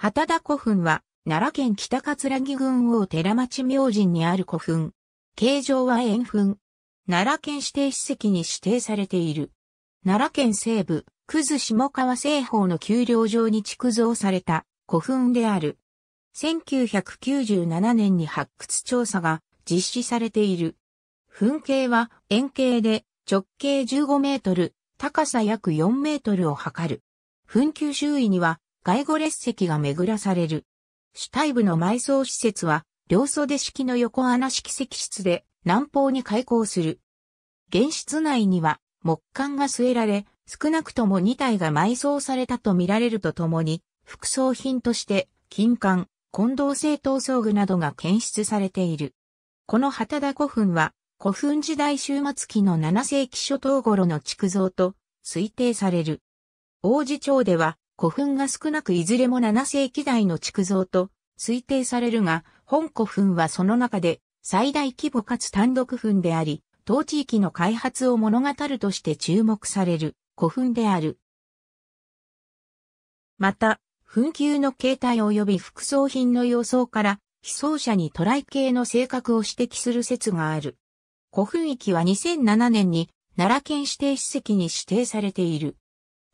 旗田古墳は、奈良県北葛城郡王寺町明神にある古墳。形状は円墳。奈良県指定史跡に指定されている。奈良県西部、久津下川西方の丘陵上に築造された古墳である。1997年に発掘調査が実施されている。墳形は円形で直径15メートル、高さ約4メートルを測る。墳丘周囲には外後列石が巡らされる。主体部の埋葬施設は両袖式の横穴式石室で南方に開口する。現室内には木管が据えられ、少なくとも2体が埋葬されたとみられるとともに、副葬品として金管、近藤製刀装具などが検出されている。この旗田古墳は、古墳時代終末期の7世紀初頭頃の築造と推定される。王子町では古墳が少なくいずれも7世紀代の築造と推定されるが、本古墳はその中で最大規模かつ単独墳であり、当地域の開発を物語るとして注目される古墳である。また、墳丘の形態及び副葬品の様相から、被葬者にトライ系の性格を指摘する説がある。古墳域は2007年に奈良県指定史跡に指定されている。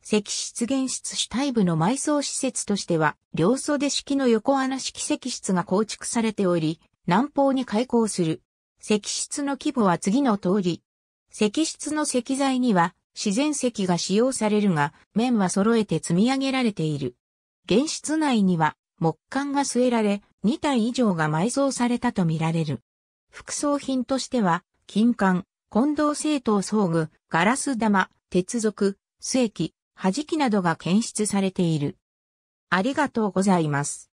石室原室主体部の埋葬施設としては、両袖式の横穴式石室が構築されており、南方に開口する。石室の規模は次の通り。石室の石材には自然石が使用されるが、面は揃えて積み上げられている。原室内には木管が据えられ、2体以上が埋葬されたとみられる。副葬品としては、金管、近藤製刀装具、ガラス玉、鉄属、須液、弾きなどが検出されている。ありがとうございます。